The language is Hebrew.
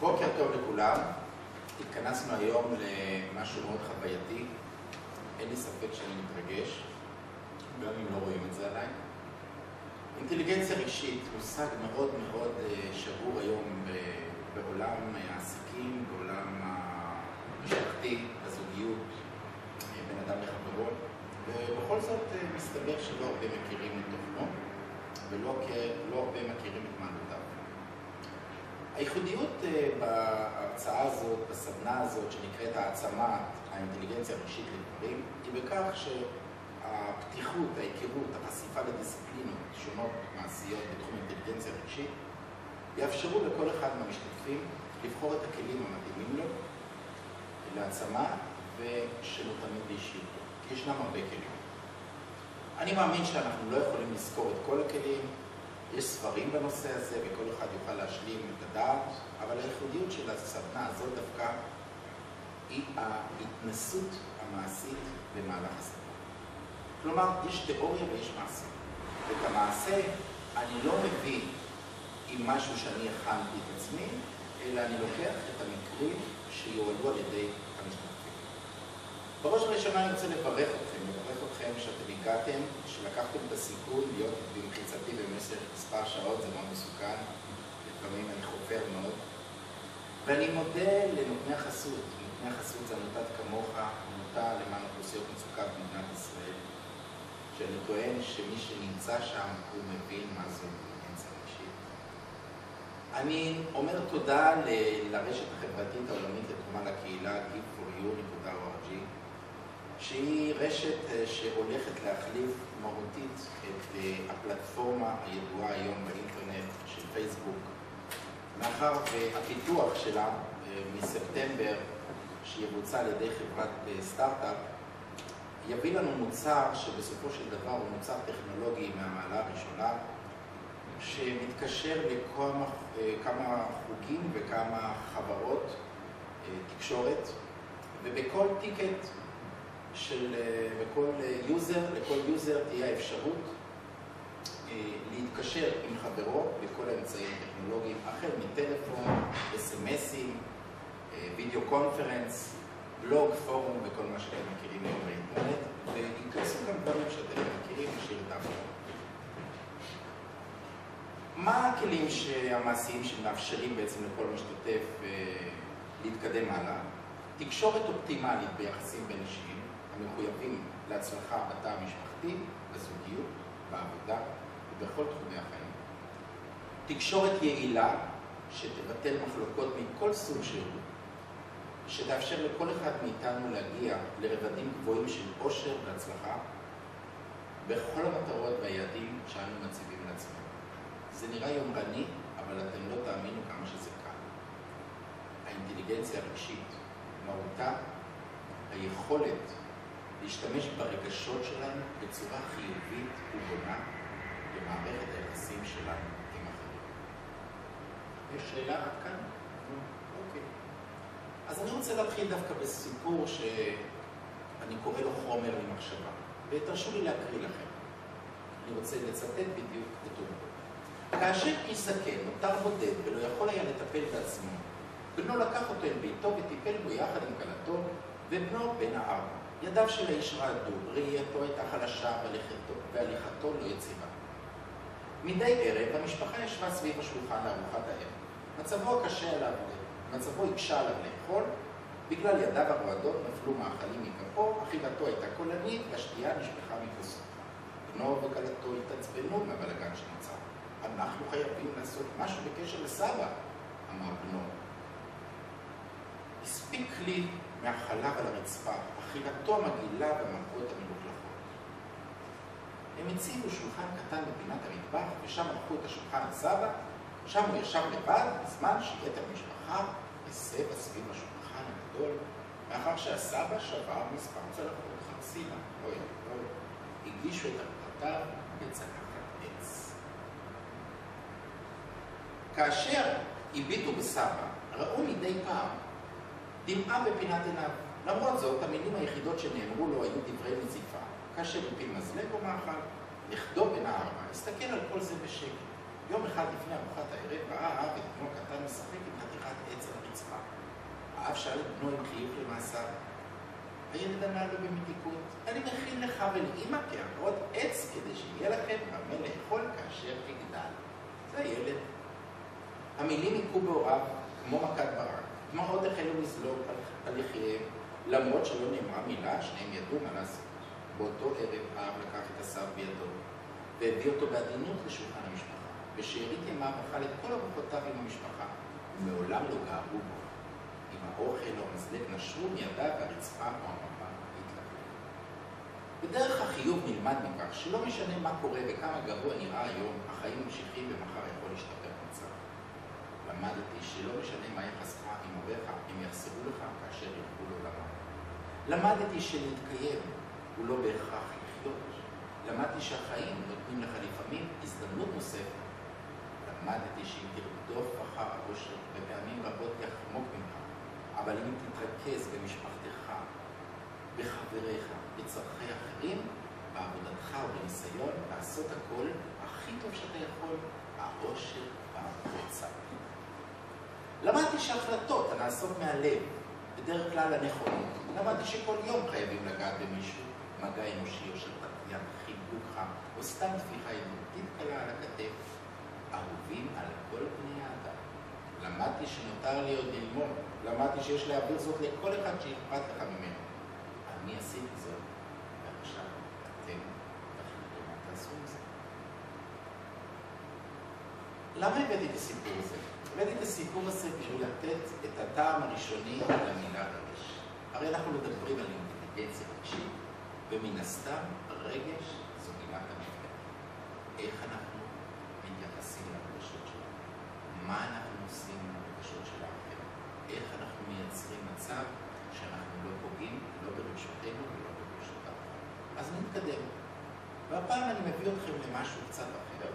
בוקר טוב לכולם. התכנסנו היום למשהו מאוד חווייתי. אין לי ספק שאני מתרגש, גם אם לא רואים את זה עליי. אינטליגנציה רגשית, מושג מאוד מאוד אה, שבור היום בעולם העסקים, בעולם המשפחתי, הזוגיות, אה, בין אדם לחברו, ובכל זאת אה, מסתבר שלא הרבה מכירים את תוכנו, ולא לא הרבה מכירים את מעלותיו. הייחודיות בהרצאה הזאת, בסדנה הזאת, שנקראת העצמת האינטליגנציה הרגשית לגברים, היא בכך ש... הפתיחות, ההיכרות, החשיפה לדיסציפלינות שונות מעשיות בתחום אינטליגנציה רגשית, יאפשרו לכל אחד מהמשתתפים לבחור את הכלים המתאימים לו להעצמה ושלא תמיד לאישיותו, כי ישנם הרבה כלים. אני מאמין שאנחנו לא יכולים לזכור את כל הכלים, יש ספרים בנושא הזה וכל אחד יוכל להשלים את הדעת, אבל הייחודיות של הסדנה הזאת דווקא היא ההתנסות המעשית במהלך הסדנה. כלומר, יש תיאוריה ויש מעשה. ואת המעשה אני לא מביא עם משהו שאני הכנתי את עצמי, אלא אני לוקח את המקרים שיועלו על ידי המשתתפים. בראש ובראשונה אני רוצה לברך אתכם, לברך אתכם שאתם הגעתם, שלקחתם את הסיכון להיות במחיצתי במשך מספר שעות, זה מאוד מסוכן, לפעמים אני חופר מאוד. ואני מודה לנותני החסות, נותני החסות זה עמותת כמוך, עמותה למען אוכלוסיות מצוקה במדינת ישראל. שאני טוען שמי שנמצא שם הוא מבין מה זו אינטליגנציה רגשית. אני אומר תודה לרשת החברתית העולמית רשת אה, שהולכת להחליף מהותית את אה, הפלטפורמה הידועה היום באינטרנט של פייסבוק. מאחר והפיתוח שלה אה, מספטמבר שיבוצע על ידי חברת סטארט-אפ יביא לנו מוצר שבסופו של דבר הוא מוצר טכנולוגי מהמעלה הראשונה, שמתקשר לכמה חוגים וכמה חברות תקשורת, ובכל ticket של, אה, בכל user, לכל user תהיה האפשרות אה, להתקשר עם חברו בכל האמצעים הטכנולוגיים, החל מטלפון, אס.אם.אסים, video conference, בלוג, פורום וכל מה שאתם מכירים היום באינטרנט, וייכנסו גם דברים שאתם מכירים דווקא. מה הכלים המעשיים שמאפשרים בעצם לכל משתתף אה, להתקדם הלאה? תקשורת אופטימלית ביחסים בין אישיים, המחויבים להצלחה בתא המשפחתי, בזוגיות, בעבודה ובכל תחומי החיים. תקשורת יעילה שתבטל מחלוקות מכל סוג שהוא, שתאפשר לכל אחד מאיתנו להגיע לרבדים גבוהים של עושר והצלחה בכל המטרות והיעדים שאנו מציבים לעצמנו. זה נראה יומרני, אבל אתם לא תאמינו כמה שזה קל. האינטליגנציה הרגשית, מהותה, היכולת להשתמש ברגשות שלנו בצורה חיובית ובונה במערכת היחסים שלנו עם אחרים. יש שאלה עד כאן? אוקיי. אז אני רוצה להתחיל דווקא בסיפור שאני קורא לו חומר למחשבה, ותרשו לי להקריא לכם. אני רוצה לצטט בדיוק אומרו. כאשר איש זקן נותר בודד ולא יכול היה לטפל בעצמו, בנו לקח אותו אל ביתו וטיפל בו יחד עם כלתו, ובנו בן הארבע. ידיו של האיש רעדו, ראייתו הייתה חלשה והליכתו לא יציבה. מדי ערב המשפחה ישבה סביב השולחן לארוחת הערב. מצבו הקשה עליו מצבו הקשה עליו לאכול, בגלל ידיו הרועדות נפלו מאכלים מכפו, אכילתו הייתה קולנית והשתייה נשפכה מכוסו. בנו וכלתו התעצבנו מהבלגן שנוצר. אנחנו חייבים לעשות משהו בקשר לסבא, אמר בנו. הספיק לי מהחלב על הרצפה, אכילתו המגעילה והמכות המלוכלכות. הם הציבו שולחן קטן בפינת המטבח, ושם ערכו את השולחן לסבא, שם הוא ישב לבד, בזמן שיתר המשפחה הסבה סביב השולחן הגדול, מאחר שהסבא שבר מספר צלחות חרסינה, אוי אוי, הגישו את ארוחותיו בצלחת עץ. כאשר הביטו בסבא, ראו מדי פעם דמעה בפינת עיניו. למרות זאת, המילים היחידות שנאמרו לו היו דברי נזיפה. כאשר הפיל מזלג או מאכל, נכדו בן הארבע, הסתכל על כל זה בשקט. יום אחד לפני ארוחת הערב ראה האב את בנו קטן משחק עם חתיכת עץ על במעשיו. הילד ענה לו במתיקות, אני מכין לך ולאמא כעקרות עץ כדי שיהיה לכם במה לאכול כאשר תגדל. זה הילד. המילים היכו בהוריו כמו מכת ברק. דמעות החלו לזלוג על יחיהם, למרות שלא נאמרה מילה, שניהם ידעו מה לעשות. באותו ערב האב לקח את הסב בידו, והביא אותו בעדינות לשולחן המשפחה. בשארית ימיו אכל את כל ארוחותיו עם המשפחה, ומעולם לא גערו בו. אם האוכל או המזלג נשרו מידיו והרצפה או המפה התלקחו. בדרך החיוב נלמד מכך שלא משנה מה קורה וכמה גרוע נראה היום, החיים ממשיכים ומחר יכול להשתפר מצב. למדתי שלא משנה מה יחסך עם הוריך, הם יחזרו לך כאשר ילכו לעולמם. למדתי שלהתקיים הוא לא בהכרח לחיות. למדתי שהחיים נותנים לך לפעמים הזדמנות נוספת. למדתי שאם תרדוף אחר העושר, בפעמים רבות יחמוק ממך, אבל אם תתרכז במשפחתך, בחבריך, בצרכי אחרים, בעבודתך ובניסיון לעשות הכל הכי טוב שאתה יכול, העושר והפריצה. למדתי שהחלטות הנעשות מהלב, בדרך כלל הנכונות, למדתי שכל יום חייבים לגעת במישהו, מגע אנושי או של יד, חיבוק חם, או סתם טפיחה ידידותית קלה על הכתף, אהובים על כל בני האדם. למדתי שנותר לי עוד ללמוד, למדתי שיש להעביר זאת לכל אחד שאכפת לך ממנו. אני עשיתי זאת, ועכשיו אתם תחליטו מה תעשו עם זה. למה הבאתי את הסיפור הזה? הסיפור הזה בשביל לתת את הטעם הראשוני למילה רגש. הרי אנחנו מדברים על אינטליגנציה רגשית, ומן הסתם רגש זו מילת המפתח. איך אנחנו מתייחסים לרגשות שלנו? מה אנחנו עושים עם הרגשות של האחר? איך אנחנו מייצרים מצב שאנחנו לא פוגעים לא ברגשותינו ולא ברגשות האחר? אז נתקדם. והפעם אני מביא אתכם למשהו קצת אחר.